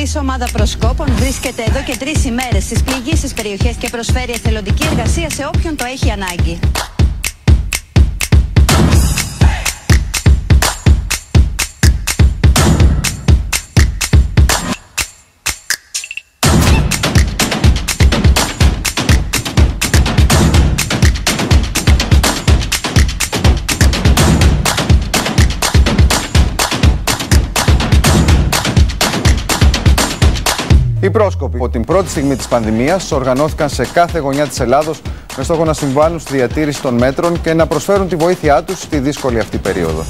εξή ομάδα προσκόπων βρίσκεται εδώ και τρεις ημέρες στις πληγήσεις περιοχές και προσφέρει εθελοντική εργασία σε όποιον το έχει ανάγκη. Οι πρόσκοποι από την πρώτη στιγμή της πανδημίας οργανώθηκαν σε κάθε γωνιά της Ελλάδος με στόχο να συμβάλλουν στη διατήρηση των μέτρων και να προσφέρουν τη βοήθειά τους στη δύσκολη αυτή περίοδο.